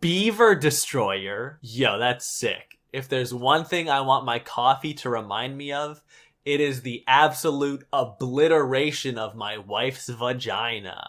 Beaver Destroyer. Yo, that's sick. If there's one thing I want my coffee to remind me of, it is the absolute obliteration of my wife's vagina.